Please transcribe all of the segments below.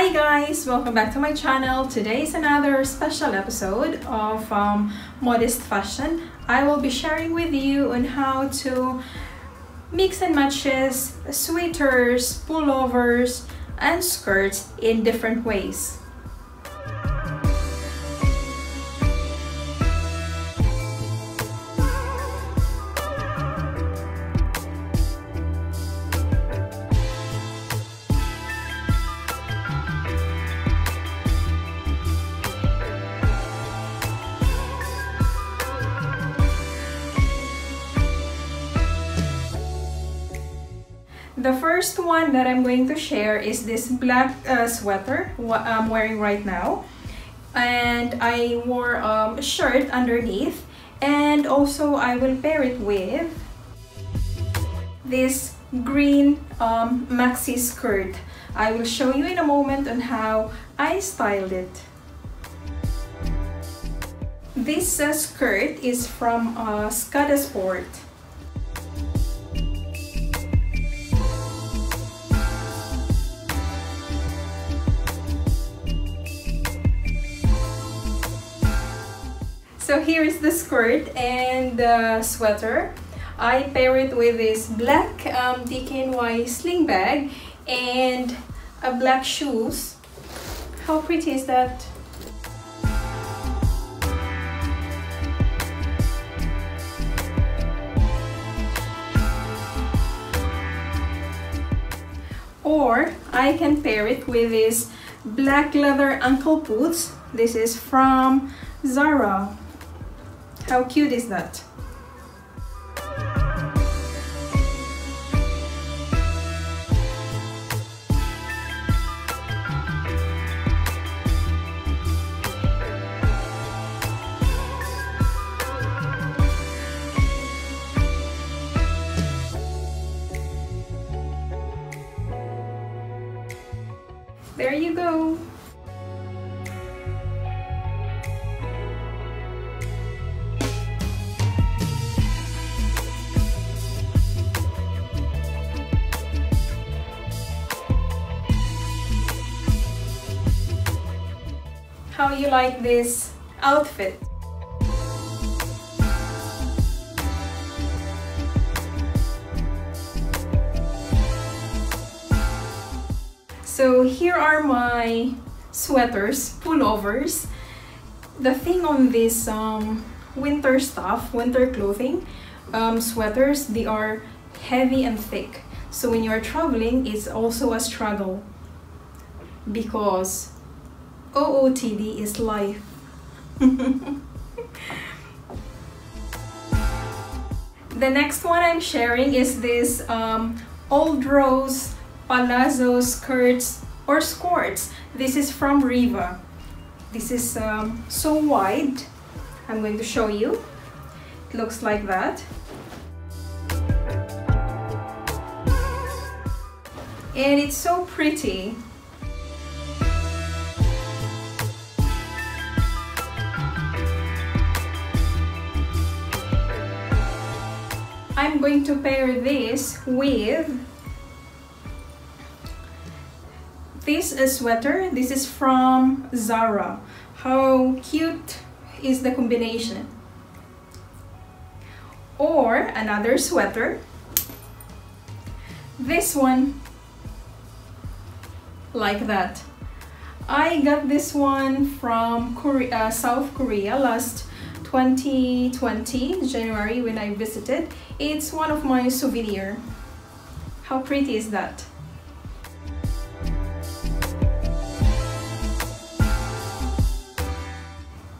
Hi guys, welcome back to my channel. Today is another special episode of um, Modest Fashion. I will be sharing with you on how to mix and matches sweaters, pullovers, and skirts in different ways. First one that I'm going to share is this black uh, sweater what I'm wearing right now. And I wore um, a shirt underneath and also I will pair it with this green um, maxi skirt. I will show you in a moment on how I styled it. This uh, skirt is from uh, Sport. So here is the skirt and the sweater. I pair it with this black um, DKNY sling bag and a black shoes. How pretty is that? Or I can pair it with this black leather ankle boots. This is from Zara. How cute is that? There you go. How you like this outfit? So here are my sweaters, pullovers. The thing on this um, winter stuff, winter clothing, um, sweaters, they are heavy and thick. So when you are traveling, it's also a struggle because OOTD is life. the next one I'm sharing is this um, Old Rose palazzo skirts or skirts. This is from Riva. This is um, so wide. I'm going to show you. It looks like that. And it's so pretty. I'm going to pair this with this sweater. This is from Zara. How cute is the combination? Or another sweater. This one, like that. I got this one from Korea, uh, South Korea last 2020 January when I visited. It's one of my souvenir. How pretty is that?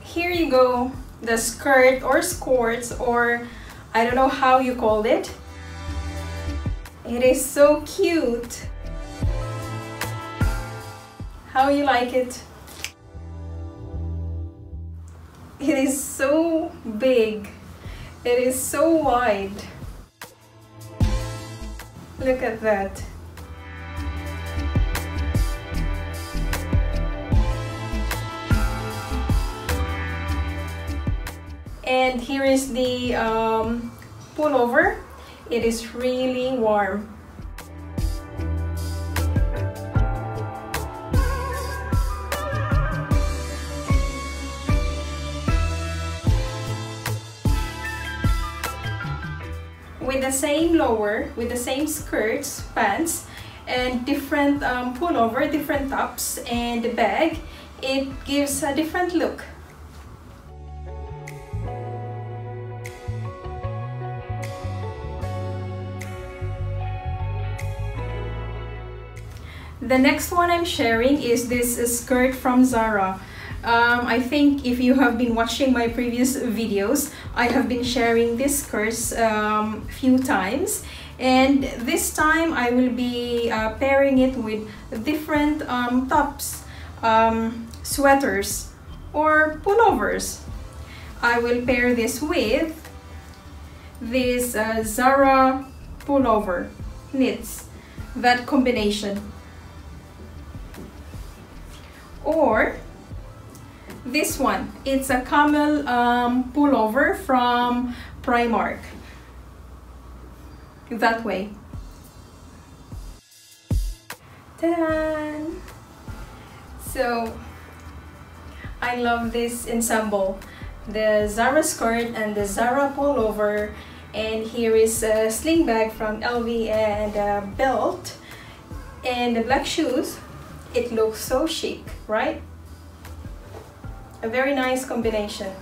Here you go, the skirt or skirts or I don't know how you called it. It is so cute. How you like it? It is so big. It is so wide. Look at that. And here is the um, pullover. It is really warm with the same lower with the same skirts pants and different um, pullover different tops and the bag it gives a different look The next one I'm sharing is this skirt from Zara. Um, I think if you have been watching my previous videos, I have been sharing this skirts um, few times and this time I will be uh, pairing it with different um, tops, um, sweaters or pullovers. I will pair this with this uh, Zara pullover knits, that combination or this one. It's a camel um, pullover from Primark. That way. Ta-da! So I love this ensemble. The Zara skirt and the Zara pullover. And here is a sling bag from LV and a belt. And the black shoes. It looks so chic, right? A very nice combination.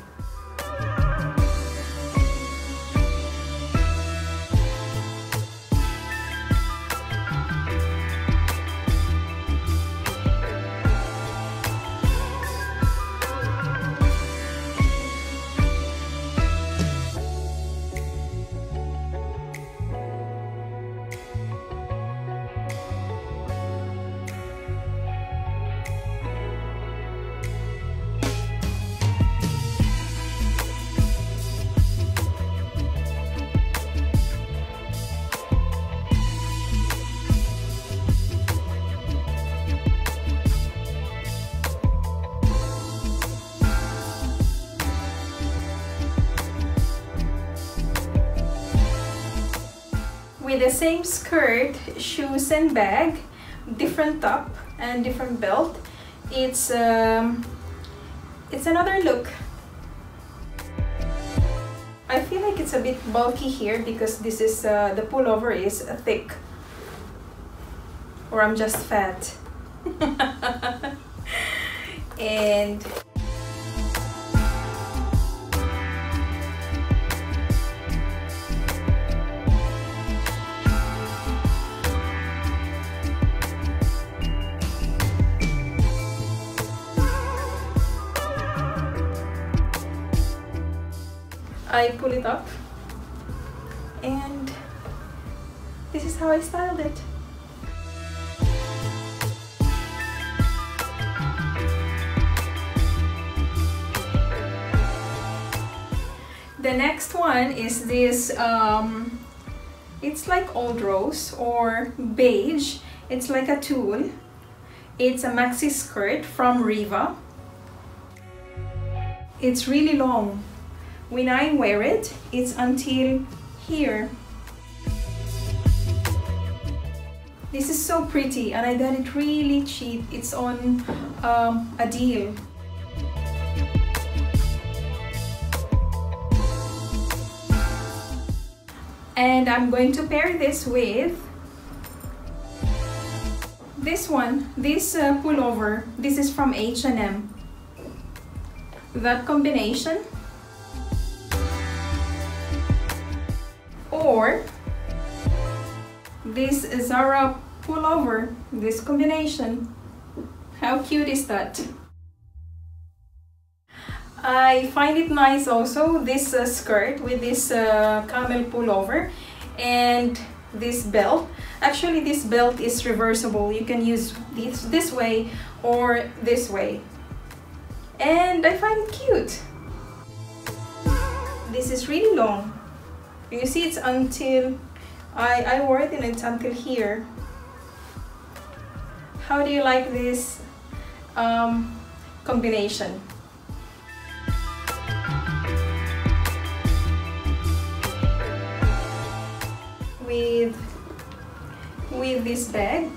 With the same skirt, shoes and bag, different top and different belt. It's um, it's another look. I feel like it's a bit bulky here because this is uh, the pullover is thick or I'm just fat and I pull it up and this is how I styled it. The next one is this, um, it's like old rose or beige. It's like a tulle. It's a maxi skirt from Riva. It's really long when I wear it, it's until here. This is so pretty and I got it really cheap. It's on um, a deal. And I'm going to pair this with this one, this uh, pullover. This is from H&M. That combination or this Zara pullover, this combination. How cute is that? I find it nice also, this uh, skirt with this uh, camel pullover and this belt. Actually, this belt is reversible. You can use this this way or this way. And I find it cute. this is really long you see it's until I, I wore it until here. How do you like this um, combination? With with this bag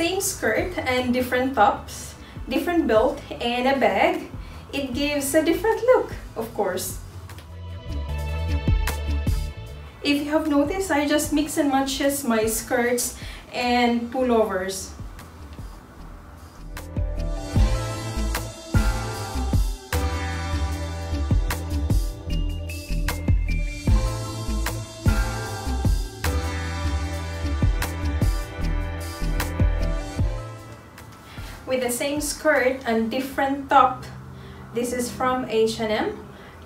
same skirt and different tops, different belt and a bag, it gives a different look, of course. If you have noticed, I just mix and matches my skirts and pullovers. The same skirt and different top. This is from H&M.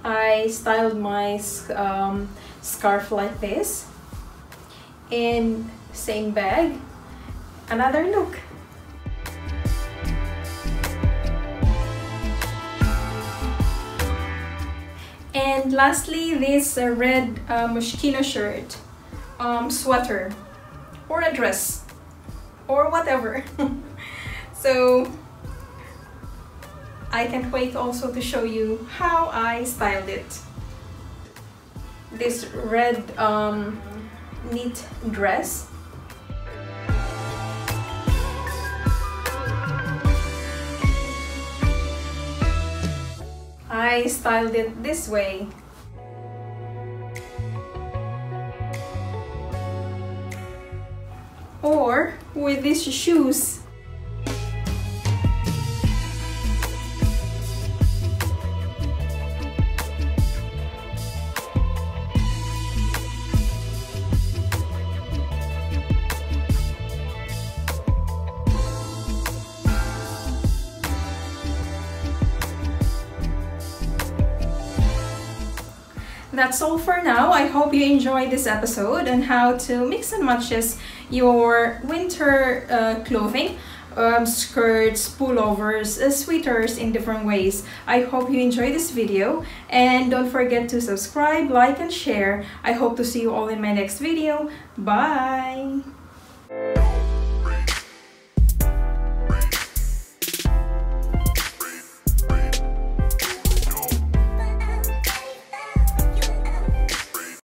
I styled my um, scarf like this. In same bag. Another look. And lastly, this uh, red uh, Moschino shirt, um, sweater, or a dress, or whatever. So I can't wait also to show you how I styled it. This red um, knit dress. I styled it this way. Or with these shoes that's all for now. I hope you enjoyed this episode on how to mix and matches your winter uh, clothing. Um, skirts, pullovers, uh, sweaters in different ways. I hope you enjoyed this video and don't forget to subscribe, like and share. I hope to see you all in my next video. Bye!